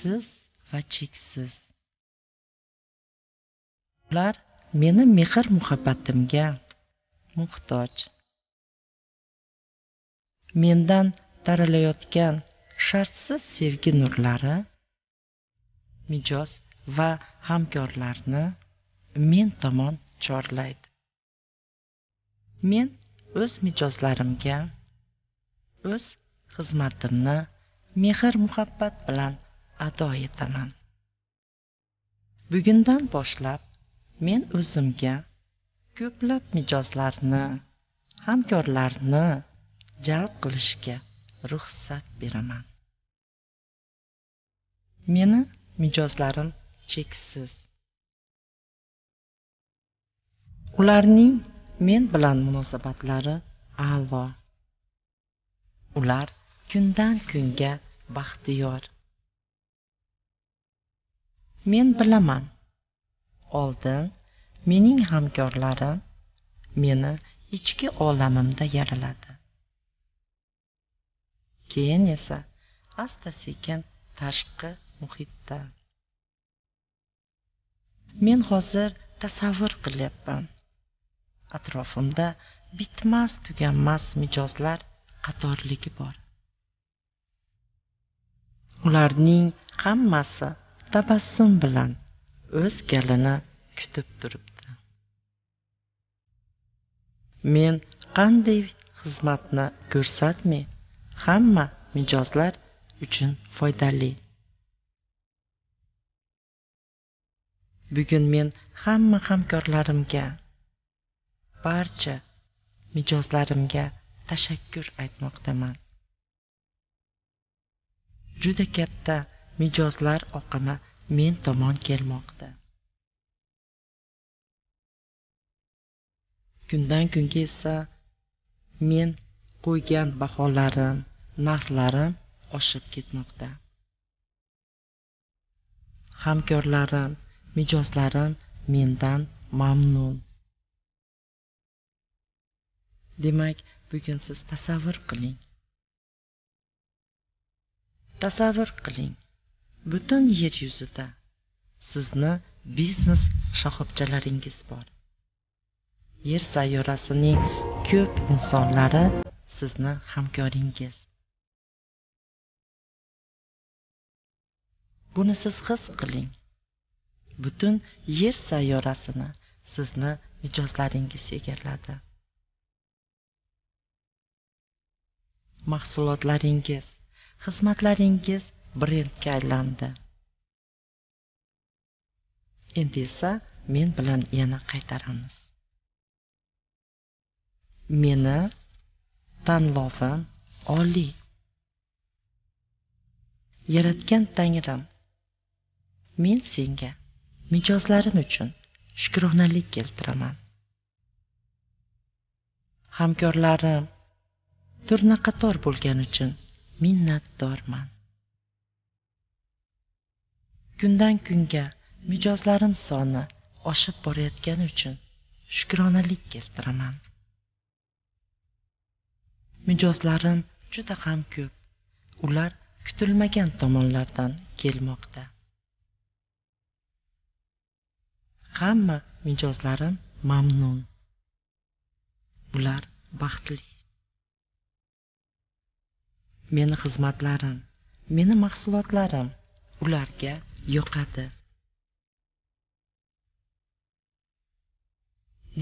hadsiz va cheksiz ular meni mehr muhabbatimga muhtoj. Mendan taralayotgan shartsiz sevgi nurlari mijoz va hamkorlarni men tomon chorlaydi. Men o'z mijozlarimga o'z xizmatimni mehr muhabbat bilan ado etaman. Bugundan boshlab men o'zimga ko'plab mijozlarni hamkorlarni jalb qilishga ruxsat beraman. Meni mijozlarim cheksiz. Ularning men bilan munosabatlari a'lo. Ular kundan kunga baxtiyor. Men bilaman. Oldin mening hamkorlarim meni ichki olamimda yaraladi. Keyin esa asta sekin tashqi muhitda. Men hozir tasavvur qilyapman. Atrofimda bitmas tuganmas mijozlar qatorligi bor. Ularning hammasi tabassum bilan o'z galini kutib turibdi. Men qanday xizmatni ko'rsatmay hamma mijozlar uchun foydali. Bugun men hamma hamkorlarimga barcha mijozlarimga tashakkur aytmoqdaman. Juda katta mijozlar oqimi men tomon kelmoqda. Kundan kunga esa men qo'ygan baholarim narxlarim oshib ketmoqda. Hamkorlarim mijozlarim mendan mamnun. Demak bugun siz tasavvur qiling. Tasavvur qiling. Butun yer yuzida sizni biznes shoxobchalaringiz bor. Yer sayyorasining ko'p insonlari sizni hamkoringiz. Buni siz his qiling. Butun yer sayyorasini sizni mijozlaringiz egalladi. Mahsulotlaringiz xizmatlaringiz brendga aylandi. Endi esa men bilan yana qaytaramiz. Meni tanlovim oliy. Yaratgan tangrim men senga mijozlarim uchun shukronalik keltiraman. Hamkorlarim turna qator bo'lgani uchun minnatdorman. Kundan kunga mijozlarim soni oshib borayotgani uchun shukronalik keltiraman. Mijozlarim juda ham ko'p. Ular kutilmagan tomonlardan kelmoqda. Hamma mijozlarim mamnun. Ular baxtli. Meni xizmatlarim meni mahsulotlarim ularga yoqadi.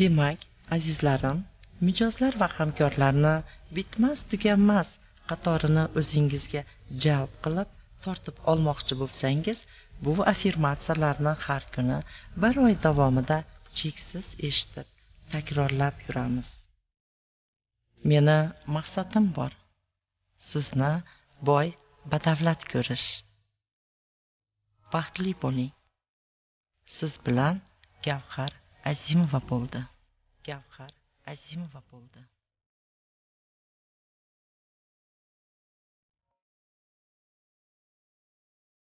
Demak azizlarim mijozlar va hamkorlarni bitmas tuganmas qatorini o'zingizga jalb qilib tortib olmoqchi bo'lsangiz bu affirmatsiyalarni har kuni bir oy davomida cheksiz eshitib takrorlab yuramiz. Meni maqsadim bor. Sizni boy badavlat ko'rish. Baxtli bo'ling. Siz bilan gavhar azimova bo'ldi. Gavhar azimova bo'ldi.